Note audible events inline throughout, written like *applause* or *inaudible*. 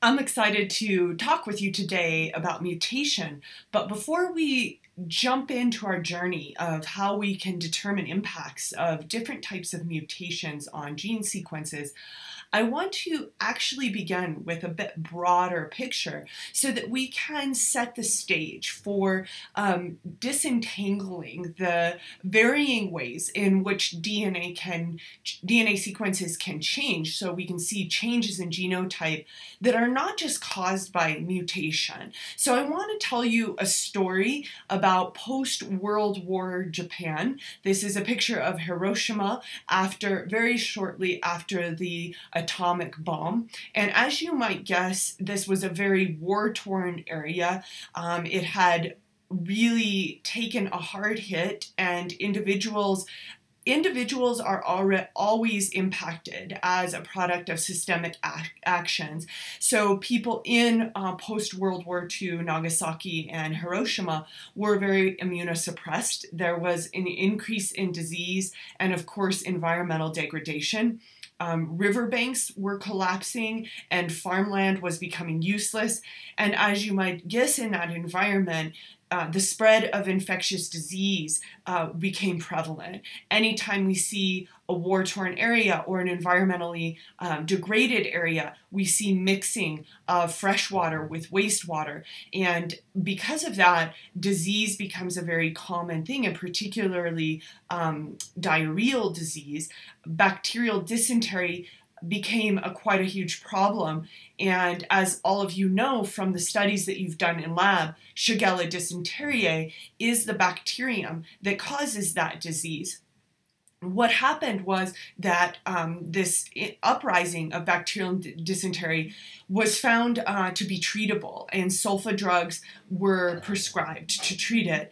I'm excited to talk with you today about mutation, but before we jump into our journey of how we can determine impacts of different types of mutations on gene sequences, I want to actually begin with a bit broader picture so that we can set the stage for um, disentangling the varying ways in which DNA can DNA sequences can change so we can see changes in genotype that are not just caused by mutation. So I want to tell you a story about post-World War Japan. This is a picture of Hiroshima after very shortly after the atomic bomb. And as you might guess, this was a very war torn area. Um, it had really taken a hard hit, and individuals individuals are always impacted as a product of systemic ac actions. So people in uh, post-World War II, Nagasaki and Hiroshima were very immunosuppressed. There was an increase in disease and of course environmental degradation. Um, riverbanks were collapsing and farmland was becoming useless. And as you might guess in that environment, uh, the spread of infectious disease uh, became prevalent. Anytime we see a war torn area or an environmentally um, degraded area, we see mixing of fresh water with wastewater. And because of that, disease becomes a very common thing, and particularly um, diarrheal disease. Bacterial dysentery became a quite a huge problem. And as all of you know from the studies that you've done in lab, Shigella dysenteriae is the bacterium that causes that disease. What happened was that um, this uprising of bacterial dysentery was found uh, to be treatable, and sulfa drugs were prescribed to treat it.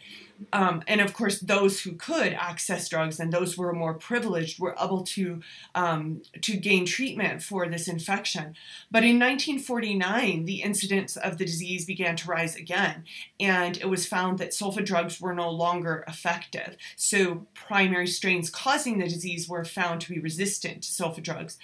Um, and of course, those who could access drugs and those who were more privileged were able to um, to gain treatment for this infection. But in 1949, the incidence of the disease began to rise again, and it was found that sulfa drugs were no longer effective. So primary strains causing the disease were found to be resistant to sulfa drugs.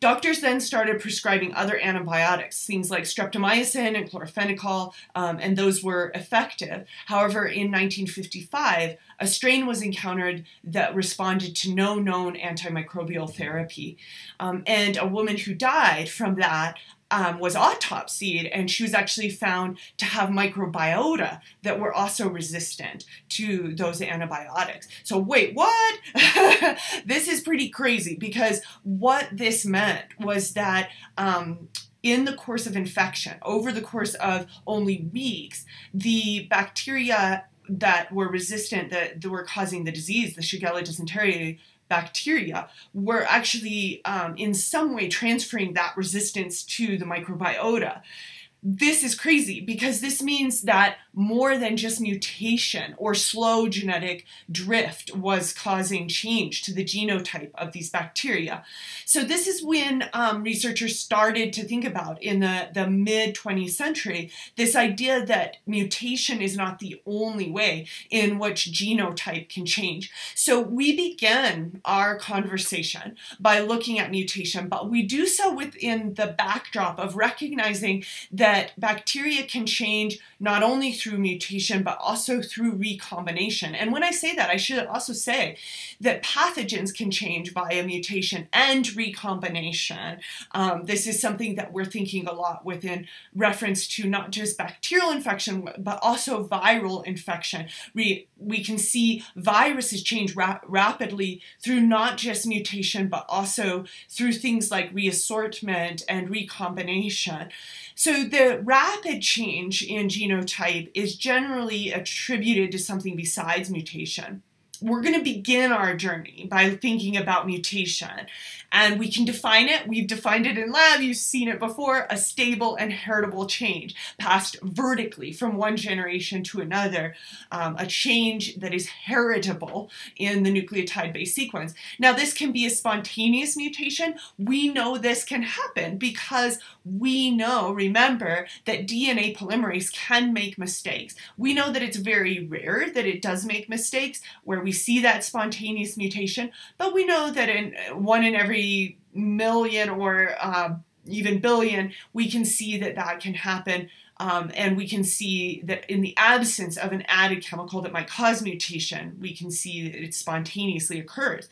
Doctors then started prescribing other antibiotics, things like streptomycin and chloramphenicol, um, and those were effective. However, in 1955, a strain was encountered that responded to no known antimicrobial therapy. Um, and a woman who died from that um, was autopsied, and she was actually found to have microbiota that were also resistant to those antibiotics. So, wait, what? *laughs* this is pretty crazy because what this meant was that. Um, in the course of infection, over the course of only weeks, the bacteria that were resistant, that, that were causing the disease, the Shigella dysenteriae bacteria were actually um, in some way transferring that resistance to the microbiota this is crazy because this means that more than just mutation or slow genetic drift was causing change to the genotype of these bacteria. So this is when um, researchers started to think about in the, the mid 20th century this idea that mutation is not the only way in which genotype can change. So we begin our conversation by looking at mutation, but we do so within the backdrop of recognizing that that bacteria can change not only through mutation but also through recombination. And when I say that, I should also say that pathogens can change via mutation and recombination. Um, this is something that we're thinking a lot within reference to not just bacterial infection but also viral infection. We, we can see viruses change ra rapidly through not just mutation but also through things like reassortment and recombination. So the rapid change in genotype is generally attributed to something besides mutation we're going to begin our journey by thinking about mutation. And we can define it. We've defined it in lab. You've seen it before. A stable and heritable change passed vertically from one generation to another. Um, a change that is heritable in the nucleotide-based sequence. Now, this can be a spontaneous mutation. We know this can happen because we know, remember, that DNA polymerase can make mistakes. We know that it's very rare that it does make mistakes where we see that spontaneous mutation, but we know that in one in every million or uh, even billion, we can see that that can happen. Um, and we can see that in the absence of an added chemical that might cause mutation, we can see that it spontaneously occurs.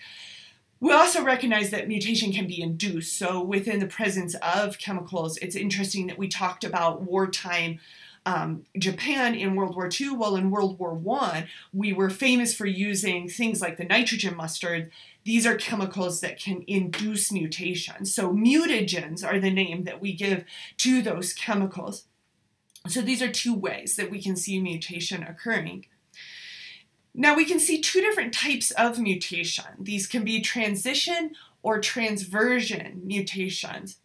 We also recognize that mutation can be induced. So within the presence of chemicals, it's interesting that we talked about wartime um, Japan in World War II. Well, in World War I, we were famous for using things like the nitrogen mustard. These are chemicals that can induce mutation. So mutagens are the name that we give to those chemicals. So these are two ways that we can see mutation occurring. Now we can see two different types of mutation. These can be transition or transversion mutations.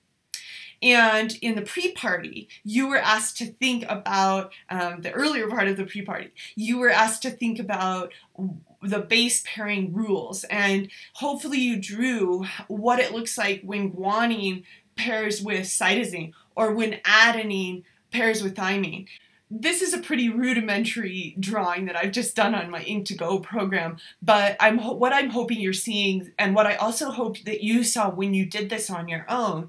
And in the pre-party, you were asked to think about um, the earlier part of the pre-party. You were asked to think about the base pairing rules, and hopefully you drew what it looks like when guanine pairs with cytosine or when adenine pairs with thymine. This is a pretty rudimentary drawing that I've just done on my Ink2Go program, but I'm what I'm hoping you're seeing, and what I also hope that you saw when you did this on your own,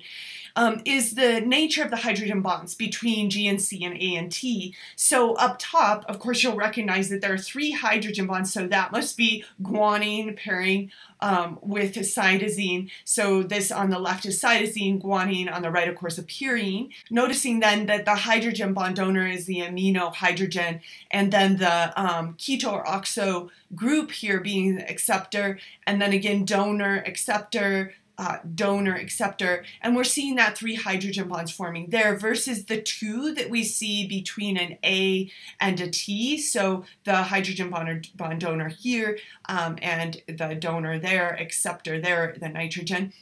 um, is the nature of the hydrogen bonds between G and C and A and T. So up top, of course, you'll recognize that there are three hydrogen bonds, so that must be guanine pairing um, with cytosine. So this on the left is cytosine, guanine, on the right, of course, a purine. Noticing then that the hydrogen bond donor is the amino hydrogen, and then the um, keto or oxo group here being the acceptor, and then again donor, acceptor, uh, donor acceptor, and we're seeing that three hydrogen bonds forming there versus the two that we see between an A and a T. So the hydrogen bond, bond donor here um, and the donor there, acceptor there, the nitrogen.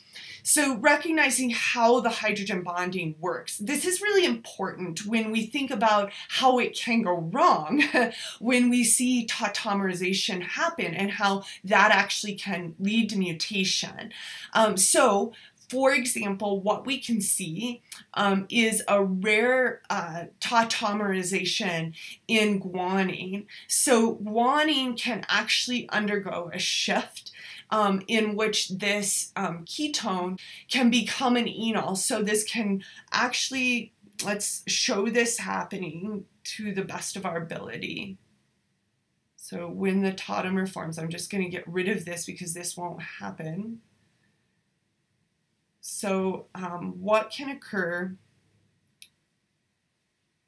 So recognizing how the hydrogen bonding works. This is really important when we think about how it can go wrong *laughs* when we see tautomerization happen and how that actually can lead to mutation. Um, so for example, what we can see um, is a rare uh, tautomerization in guanine. So guanine can actually undergo a shift um, in which this um, ketone can become an enol. So this can actually, let's show this happening to the best of our ability. So when the tautomer forms, I'm just going to get rid of this because this won't happen. So um, what can occur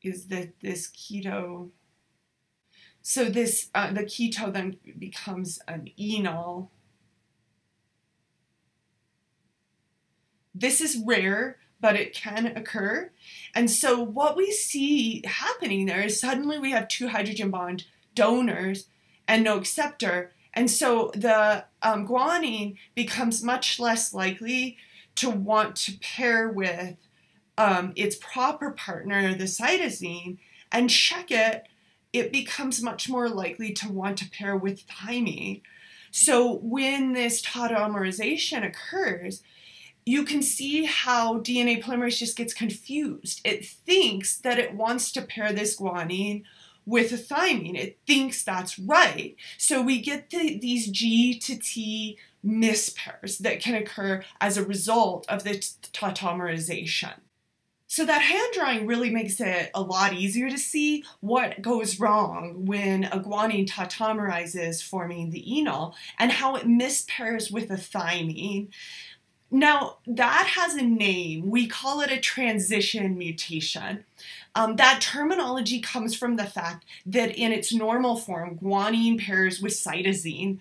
is that this keto, so this, uh, the keto then becomes an enol This is rare, but it can occur. And so what we see happening there is suddenly we have two hydrogen bond donors and no acceptor. And so the um, guanine becomes much less likely to want to pair with um, its proper partner, the cytosine, and check it, it becomes much more likely to want to pair with thymine. So when this tautomerization occurs, you can see how DNA polymerase just gets confused. It thinks that it wants to pair this guanine with a thymine. It thinks that's right. So we get the, these G to T mispairs that can occur as a result of the tautomerization. So that hand drawing really makes it a lot easier to see what goes wrong when a guanine tautomerizes forming the enol and how it mispairs with a thymine. Now, that has a name. We call it a transition mutation. Um, that terminology comes from the fact that in its normal form, guanine pairs with cytosine.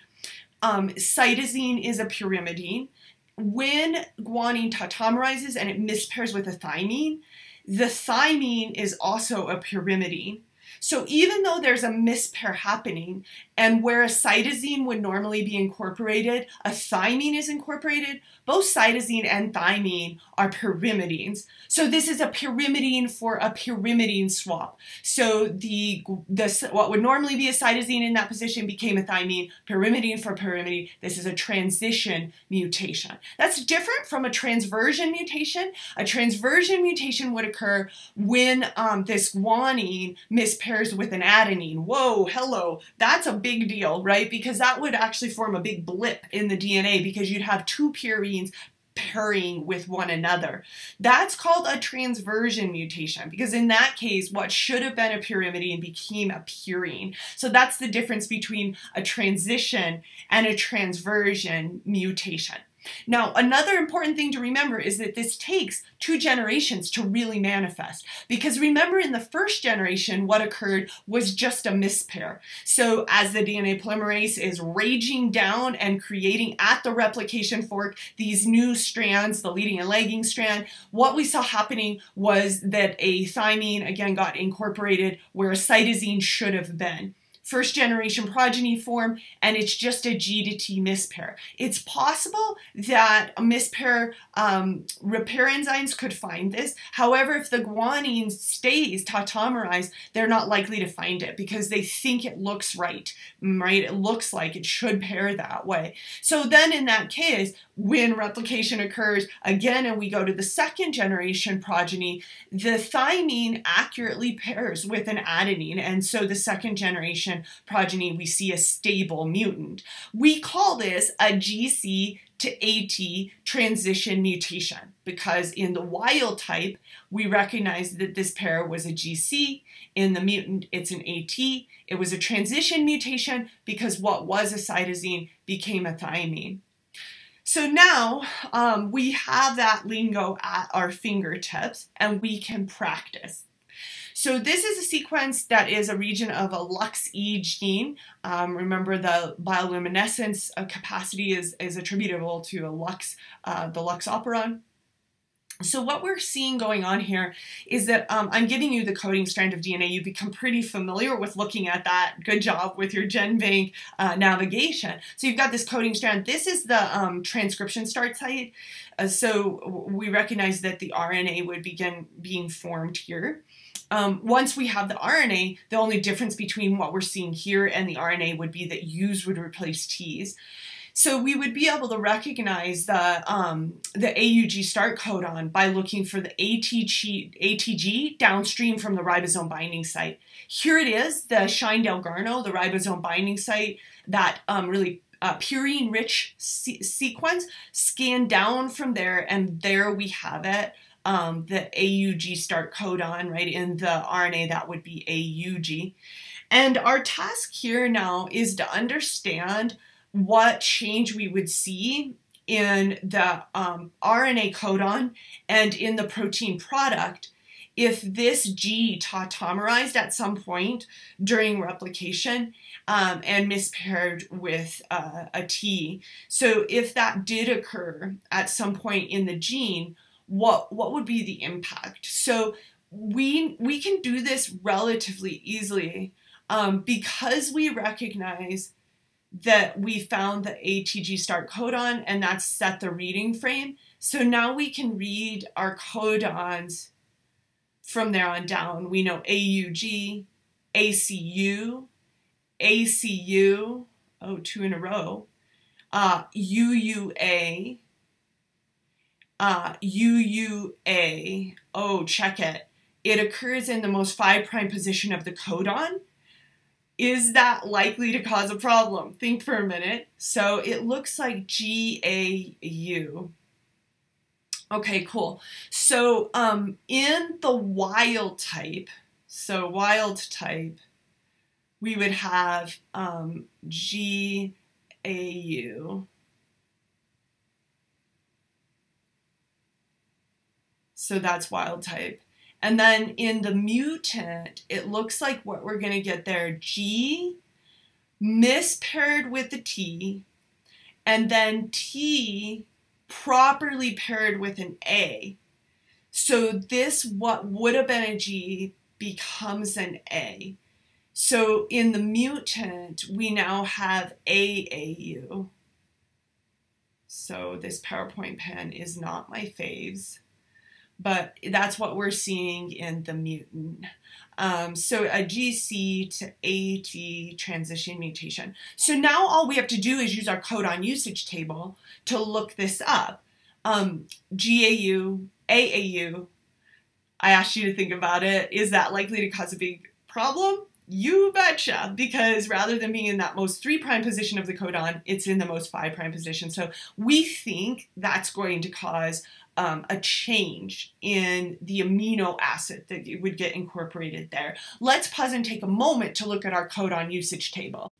Um, cytosine is a pyrimidine. When guanine tautomerizes and it mispairs with a thymine, the thymine is also a pyrimidine. So even though there's a mispair happening, and where a cytosine would normally be incorporated, a thymine is incorporated, both cytosine and thymine are pyrimidines. So this is a pyrimidine for a pyrimidine swap. So the, the what would normally be a cytosine in that position became a thymine, pyrimidine for pyrimidine. This is a transition mutation. That's different from a transversion mutation. A transversion mutation would occur when um, this guanine mispairs with an adenine. Whoa, hello, that's a big deal, right? Because that would actually form a big blip in the DNA because you'd have two purines pairing with one another. That's called a transversion mutation because in that case, what should have been a pyrimidine became a purine. So that's the difference between a transition and a transversion mutation. Now, another important thing to remember is that this takes two generations to really manifest. Because remember, in the first generation, what occurred was just a mispair. So, as the DNA polymerase is raging down and creating at the replication fork these new strands, the leading and lagging strand, what we saw happening was that a thymine again got incorporated where a cytosine should have been first generation progeny form, and it's just a G to T mispair. It's possible that a mispair um, repair enzymes could find this. However, if the guanine stays tautomerized, they're not likely to find it because they think it looks right, right? It looks like it should pair that way. So then in that case, when replication occurs again and we go to the second generation progeny, the thymine accurately pairs with an adenine. And so the second generation progeny, we see a stable mutant. We call this a GC to AT transition mutation because in the wild type, we recognize that this pair was a GC. In the mutant, it's an AT. It was a transition mutation because what was a cytosine became a thymine. So now um, we have that lingo at our fingertips and we can practice. So this is a sequence that is a region of a LUX-E gene. Um, remember the bioluminescence capacity is, is attributable to a LUX, uh, the LUX operon. So what we're seeing going on here is that um, I'm giving you the coding strand of DNA. You become pretty familiar with looking at that. Good job with your GenBank uh, navigation. So you've got this coding strand. This is the um, transcription start site. Uh, so we recognize that the RNA would begin being formed here. Um, once we have the RNA, the only difference between what we're seeing here and the RNA would be that U's would replace T's. So we would be able to recognize the, um, the AUG start codon by looking for the ATG, ATG downstream from the ribosome binding site. Here it is, the Shine-Dalgarno, the ribosome binding site, that um, really uh, purine-rich se sequence. Scan down from there, and there we have it. Um, the AUG start codon, right, in the RNA, that would be AUG. And our task here now is to understand what change we would see in the um, RNA codon and in the protein product if this G tautomerized at some point during replication um, and mispaired with uh, a T. So if that did occur at some point in the gene, what what would be the impact? So we we can do this relatively easily um, because we recognize that we found the ATG start codon and that's set the reading frame. So now we can read our codons from there on down. We know AUG, ACU, ACU, oh, two in a row, uh, UUA, uh, UUA, oh, check it. It occurs in the most 5' prime position of the codon is that likely to cause a problem? Think for a minute. So it looks like GAU. Okay, cool. So um, in the wild type, so wild type, we would have um, GAU. So that's wild type. And then in the mutant, it looks like what we're going to get there, G mispaired with the T, and then T properly paired with an A. So this, what would have been a G, becomes an A. So in the mutant, we now have AAU. So this PowerPoint pen is not my faves but that's what we're seeing in the mutant. Um, so a GC to AT transition mutation. So now all we have to do is use our codon usage table to look this up. Um, GAU, AAU, I asked you to think about it. Is that likely to cause a big problem? You betcha, because rather than being in that most 3' prime position of the codon, it's in the most 5' prime position. So we think that's going to cause um, a change in the amino acid that would get incorporated there. Let's pause and take a moment to look at our codon usage table.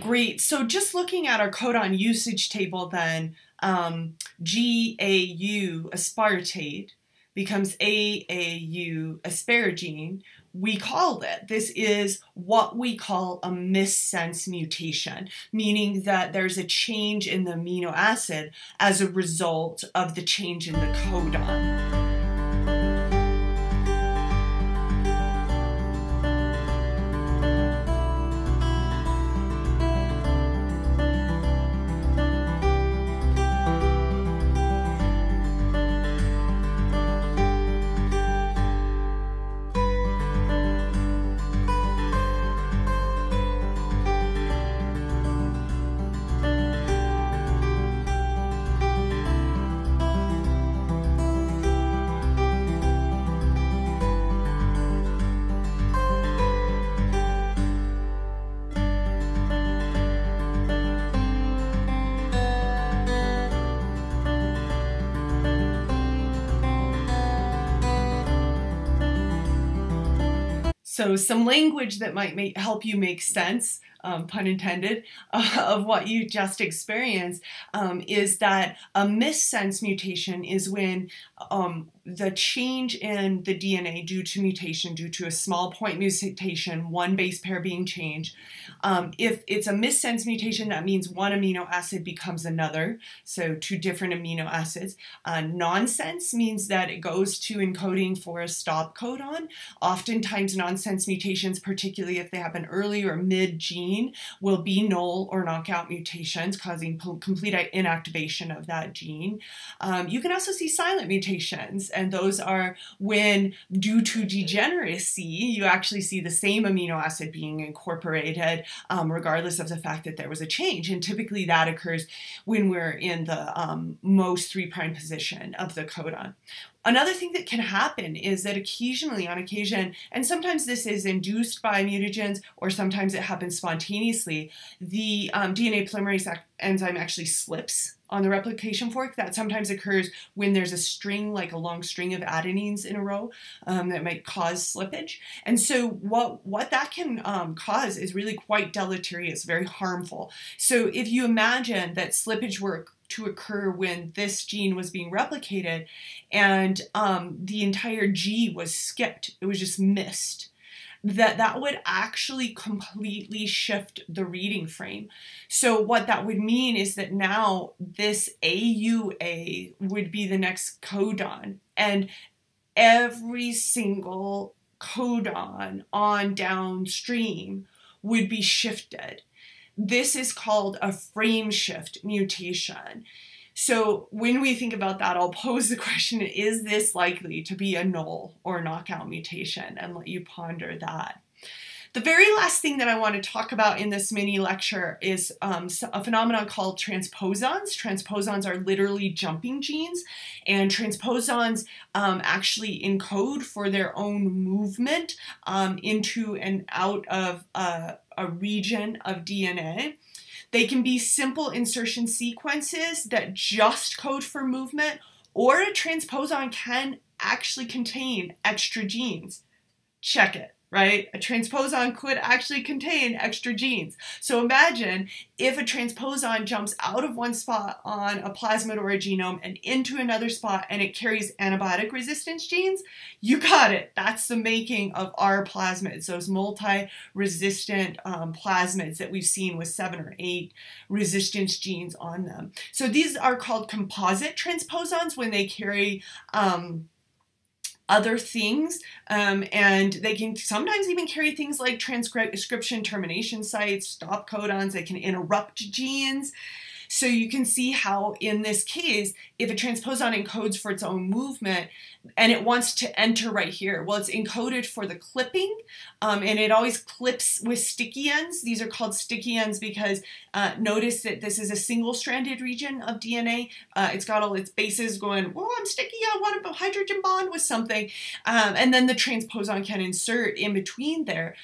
Great, so just looking at our codon usage table then, um, GAU aspartate becomes AAU asparagine, we call it. This is what we call a missense mutation, meaning that there's a change in the amino acid as a result of the change in the codon. So some language that might make, help you make sense um, pun intended, uh, *laughs* of what you just experienced um, is that a missense mutation is when um, the change in the DNA due to mutation, due to a small point mutation, one base pair being changed, um, if it's a missense mutation, that means one amino acid becomes another, so two different amino acids. Uh, nonsense means that it goes to encoding for a stop codon. Oftentimes, nonsense mutations, particularly if they happen early or mid gene, gene will be null or knockout mutations causing complete inactivation of that gene. Um, you can also see silent mutations, and those are when, due to degeneracy, you actually see the same amino acid being incorporated, um, regardless of the fact that there was a change. And typically that occurs when we're in the um, most 3' prime position of the codon. Another thing that can happen is that occasionally, on occasion, and sometimes this is induced by mutagens or sometimes it happens spontaneously, the um, DNA polymerase enzyme actually slips on the replication fork. That sometimes occurs when there's a string, like a long string of adenines in a row, um, that might cause slippage. And so what, what that can um, cause is really quite deleterious, very harmful. So if you imagine that slippage work to occur when this gene was being replicated and um, the entire G was skipped. It was just missed. That that would actually completely shift the reading frame. So what that would mean is that now this AUA would be the next codon and every single codon on downstream would be shifted. This is called a frame shift mutation. So when we think about that, I'll pose the question, is this likely to be a null or knockout mutation? And let you ponder that. The very last thing that I want to talk about in this mini lecture is um, a phenomenon called transposons. Transposons are literally jumping genes, and transposons um, actually encode for their own movement um, into and out of uh, a region of DNA. They can be simple insertion sequences that just code for movement, or a transposon can actually contain extra genes. Check it right? A transposon could actually contain extra genes. So imagine if a transposon jumps out of one spot on a plasmid or a genome and into another spot and it carries antibiotic resistance genes, you got it. That's the making of our plasmids, those multi-resistant um, plasmids that we've seen with seven or eight resistance genes on them. So these are called composite transposons when they carry um, other things. Um, and they can sometimes even carry things like transcription termination sites, stop codons, they can interrupt genes. So you can see how in this case, if a transposon encodes for its own movement and it wants to enter right here, well, it's encoded for the clipping um, and it always clips with sticky ends. These are called sticky ends because uh, notice that this is a single stranded region of DNA. Uh, it's got all its bases going, well, I'm sticky, I want a hydrogen bond with something. Um, and then the transposon can insert in between there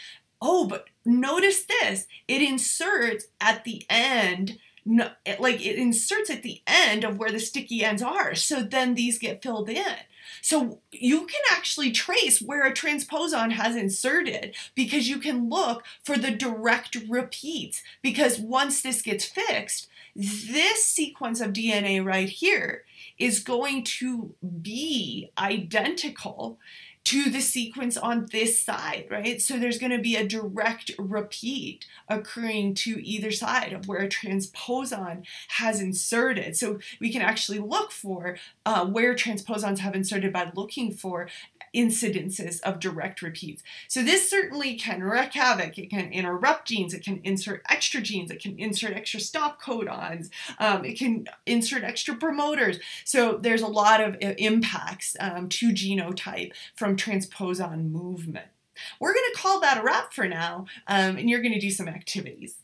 oh, but notice this, it inserts at the end no, it, like it inserts at the end of where the sticky ends are. So then these get filled in. So you can actually trace where a transposon has inserted because you can look for the direct repeats. Because once this gets fixed, this sequence of DNA right here is going to be identical to the sequence on this side, right? So there's going to be a direct repeat occurring to either side of where a transposon has inserted. So we can actually look for uh, where transposons have inserted by looking for incidences of direct repeats. So this certainly can wreak havoc. It can interrupt genes, it can insert extra genes, it can insert extra stop codons, um, it can insert extra promoters. So there's a lot of uh, impacts um, to genotype from transposon movement. We're going to call that a wrap for now, um, and you're going to do some activities.